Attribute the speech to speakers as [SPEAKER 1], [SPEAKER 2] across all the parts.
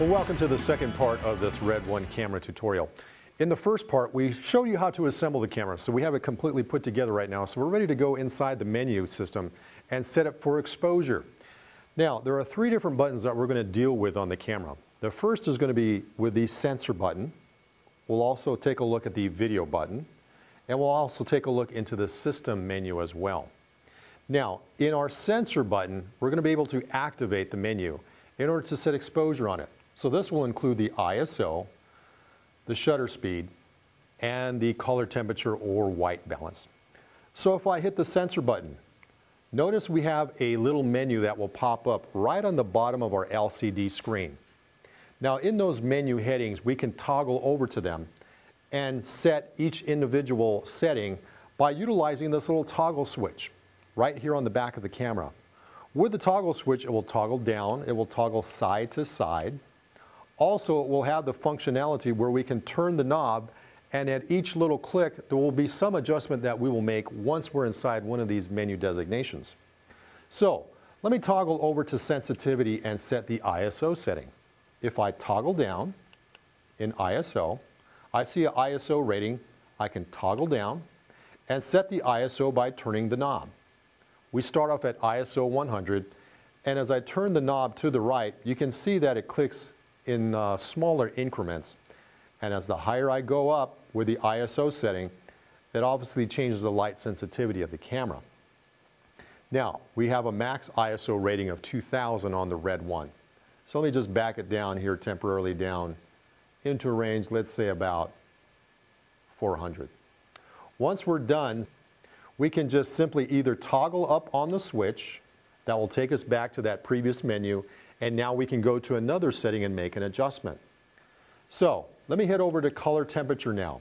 [SPEAKER 1] Well, welcome to the second part of this Red One camera tutorial. In the first part, we showed you how to assemble the camera. So we have it completely put together right now. So we're ready to go inside the menu system and set it for exposure. Now, there are three different buttons that we're going to deal with on the camera. The first is going to be with the sensor button. We'll also take a look at the video button. And we'll also take a look into the system menu as well. Now, in our sensor button, we're going to be able to activate the menu in order to set exposure on it. So this will include the ISO, the shutter speed, and the color temperature or white balance. So if I hit the sensor button, notice we have a little menu that will pop up right on the bottom of our LCD screen. Now in those menu headings, we can toggle over to them and set each individual setting by utilizing this little toggle switch right here on the back of the camera. With the toggle switch, it will toggle down, it will toggle side to side. Also, it will have the functionality where we can turn the knob and at each little click, there will be some adjustment that we will make once we're inside one of these menu designations. So, let me toggle over to sensitivity and set the ISO setting. If I toggle down in ISO, I see an ISO rating. I can toggle down and set the ISO by turning the knob. We start off at ISO 100, and as I turn the knob to the right, you can see that it clicks in uh, smaller increments. And as the higher I go up with the ISO setting, it obviously changes the light sensitivity of the camera. Now, we have a max ISO rating of 2000 on the red one. So let me just back it down here temporarily down into a range, let's say about 400. Once we're done, we can just simply either toggle up on the switch, that will take us back to that previous menu, and now we can go to another setting and make an adjustment. So let me head over to color temperature now.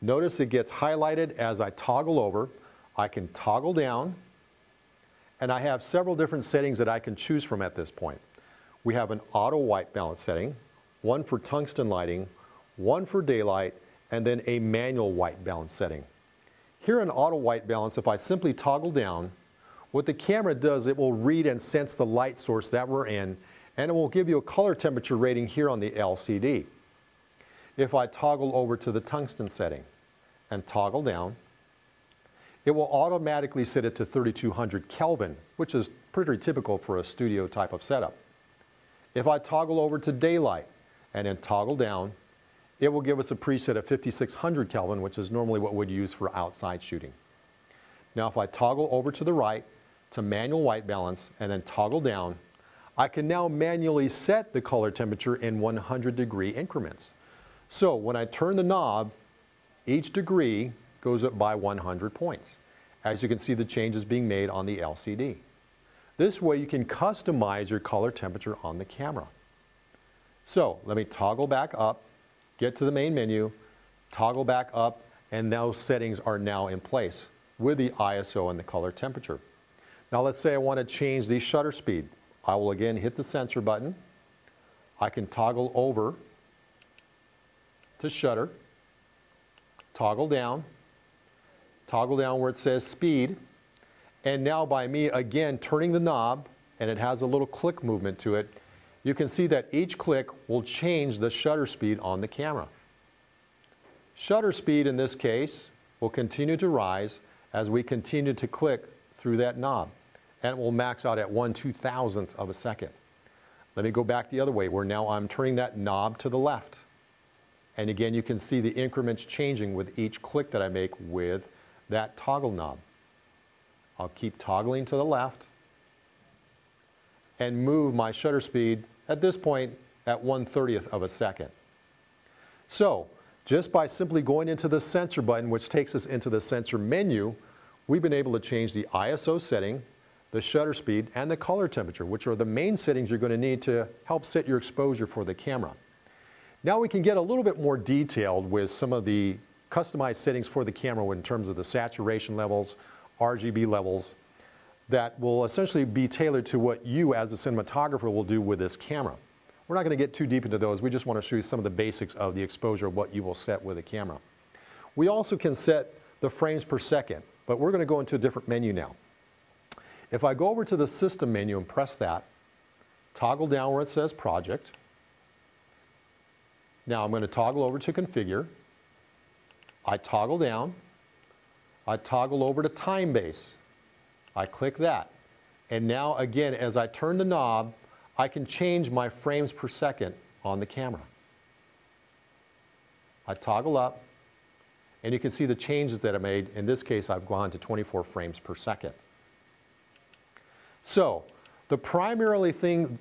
[SPEAKER 1] Notice it gets highlighted as I toggle over. I can toggle down, and I have several different settings that I can choose from at this point. We have an auto white balance setting, one for tungsten lighting, one for daylight, and then a manual white balance setting. Here in auto white balance, if I simply toggle down, what the camera does, it will read and sense the light source that we're in, and it will give you a color temperature rating here on the LCD. If I toggle over to the tungsten setting and toggle down, it will automatically set it to 3200 Kelvin, which is pretty typical for a studio type of setup. If I toggle over to daylight and then toggle down, it will give us a preset of 5600 Kelvin, which is normally what we'd use for outside shooting. Now if I toggle over to the right to manual white balance and then toggle down, I can now manually set the color temperature in 100 degree increments. So when I turn the knob, each degree goes up by 100 points. As you can see, the changes being made on the LCD. This way you can customize your color temperature on the camera. So let me toggle back up, get to the main menu, toggle back up, and those settings are now in place with the ISO and the color temperature. Now let's say I want to change the shutter speed. I will again hit the sensor button. I can toggle over to shutter, toggle down, toggle down where it says speed, and now by me again turning the knob, and it has a little click movement to it, you can see that each click will change the shutter speed on the camera. Shutter speed in this case will continue to rise as we continue to click through that knob and it will max out at 1 two-thousandth of a second. Let me go back the other way where now I'm turning that knob to the left. And again, you can see the increments changing with each click that I make with that toggle knob. I'll keep toggling to the left and move my shutter speed at this point at 1 30th of a second. So just by simply going into the sensor button, which takes us into the sensor menu, we've been able to change the ISO setting the shutter speed, and the color temperature, which are the main settings you're going to need to help set your exposure for the camera. Now we can get a little bit more detailed with some of the customized settings for the camera in terms of the saturation levels, RGB levels, that will essentially be tailored to what you as a cinematographer will do with this camera. We're not going to get too deep into those. We just want to show you some of the basics of the exposure of what you will set with a camera. We also can set the frames per second, but we're going to go into a different menu now. If I go over to the system menu and press that, toggle down where it says project, Now I'm going to toggle over to configure. I toggle down. I toggle over to time base. I click that. And now again, as I turn the knob, I can change my frames per second on the camera. I toggle up, and you can see the changes that I made. In this case, I've gone to 24 frames per second. So, the primarily thing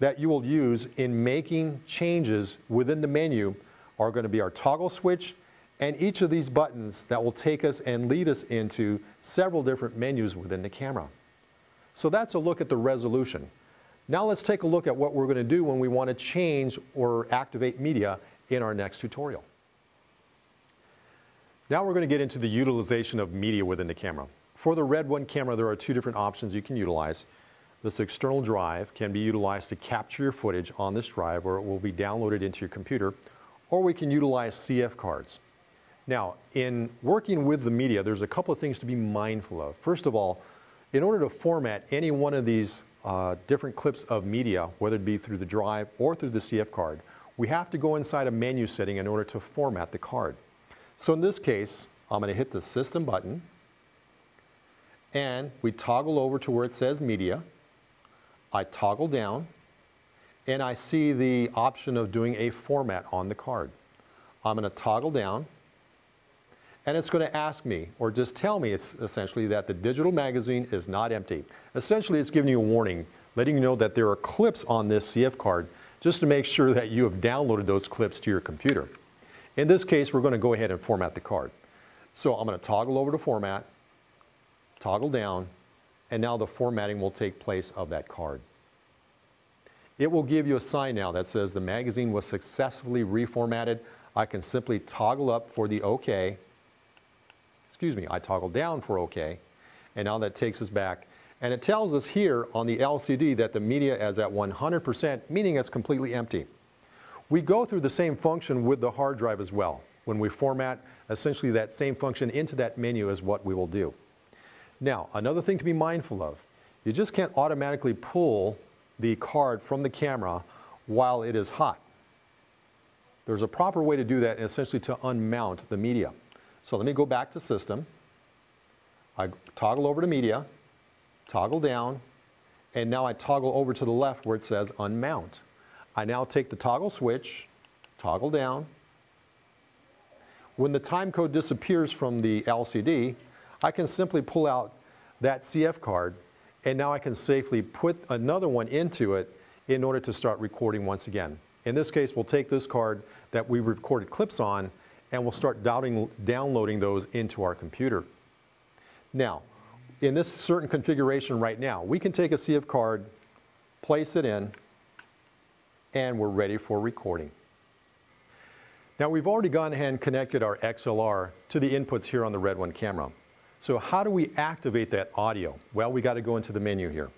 [SPEAKER 1] that you will use in making changes within the menu are going to be our toggle switch and each of these buttons that will take us and lead us into several different menus within the camera. So that's a look at the resolution. Now let's take a look at what we're going to do when we want to change or activate media in our next tutorial. Now we're going to get into the utilization of media within the camera. For the Red One camera, there are two different options you can utilize. This external drive can be utilized to capture your footage on this drive where it will be downloaded into your computer, or we can utilize CF cards. Now, in working with the media, there's a couple of things to be mindful of. First of all, in order to format any one of these uh, different clips of media, whether it be through the drive or through the CF card, we have to go inside a menu setting in order to format the card. So in this case, I'm going to hit the System button, and we toggle over to where it says Media. I toggle down, and I see the option of doing a format on the card. I'm going to toggle down, and it's going to ask me, or just tell me it's essentially that the digital magazine is not empty. Essentially, it's giving you a warning, letting you know that there are clips on this CF card just to make sure that you have downloaded those clips to your computer. In this case, we're going to go ahead and format the card. So I'm going to toggle over to format, toggle down, and now the formatting will take place of that card. It will give you a sign now that says the magazine was successfully reformatted. I can simply toggle up for the OK, excuse me, I toggle down for OK, and now that takes us back. And it tells us here on the LCD that the media is at 100%, meaning it's completely empty. We go through the same function with the hard drive as well. When we format, essentially that same function into that menu is what we will do. Now, another thing to be mindful of, you just can't automatically pull the card from the camera while it is hot. There's a proper way to do that, essentially to unmount the media. So let me go back to System. I toggle over to Media, toggle down, and now I toggle over to the left where it says Unmount. I now take the toggle switch, toggle down. When the time code disappears from the LCD, I can simply pull out that CF card and now I can safely put another one into it in order to start recording once again. In this case, we'll take this card that we recorded clips on and we'll start downloading those into our computer. Now, in this certain configuration right now, we can take a CF card, place it in, and we're ready for recording. Now we've already gone ahead and connected our XLR to the inputs here on the Red One camera. So how do we activate that audio? Well, we got to go into the menu here.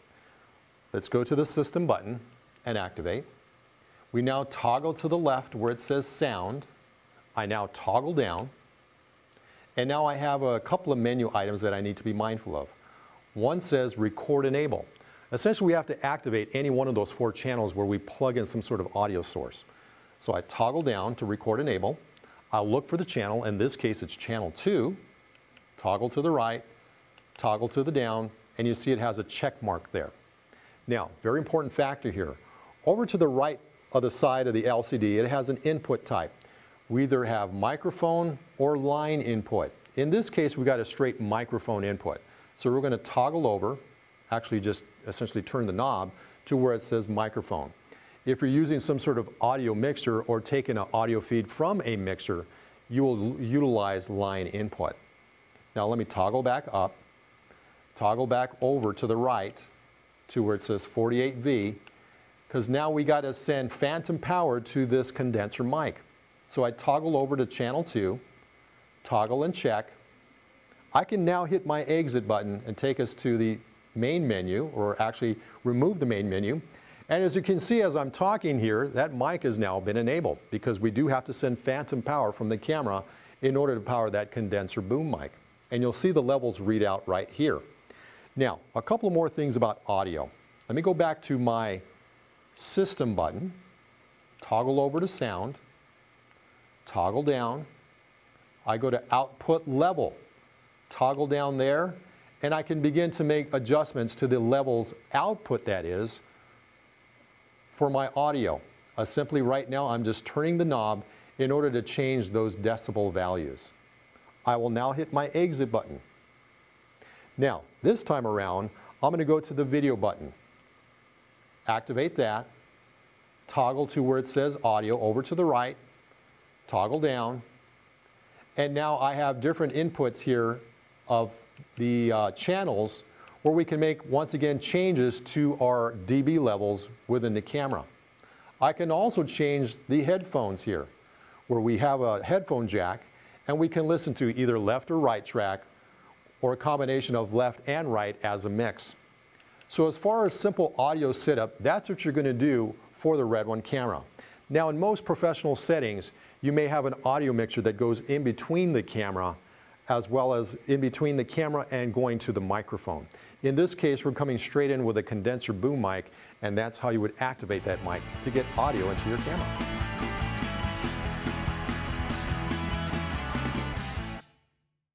[SPEAKER 1] Let's go to the System button and activate. We now toggle to the left where it says Sound, I now toggle down, and now I have a couple of menu items that I need to be mindful of. One says record enable. Essentially, we have to activate any one of those four channels where we plug in some sort of audio source. So I toggle down to record enable. I'll look for the channel. In this case, it's channel 2. Toggle to the right, toggle to the down, and you see it has a check mark there. Now, very important factor here. Over to the right of the side of the LCD, it has an input type. We either have microphone or line input. In this case, we got a straight microphone input. So we're going to toggle over, actually just essentially turn the knob to where it says microphone. If you're using some sort of audio mixer or taking an audio feed from a mixer, you will utilize line input. Now let me toggle back up, toggle back over to the right to where it says 48V, because now we got to send phantom power to this condenser mic. So I toggle over to channel 2, toggle and check. I can now hit my exit button and take us to the main menu, or actually remove the main menu. And as you can see as I'm talking here, that mic has now been enabled because we do have to send phantom power from the camera in order to power that condenser boom mic. And you'll see the levels read out right here. Now, a couple more things about audio. Let me go back to my system button, toggle over to sound, toggle down. I go to output level, toggle down there, and I can begin to make adjustments to the levels output that is for my audio. Uh, simply right now I'm just turning the knob in order to change those decibel values. I will now hit my exit button. Now, this time around, I'm going to go to the video button. Activate that, toggle to where it says audio over to the right, toggle down, and now I have different inputs here of the uh, channels where we can make, once again, changes to our dB levels within the camera. I can also change the headphones here, where we have a headphone jack, and we can listen to either left or right track, or a combination of left and right as a mix. So as far as simple audio setup, that's what you're going to do for the Red One camera. Now in most professional settings, you may have an audio mixer that goes in between the camera as well as in between the camera and going to the microphone. In this case, we're coming straight in with a condenser boom mic, and that's how you would activate that mic to get audio into your camera.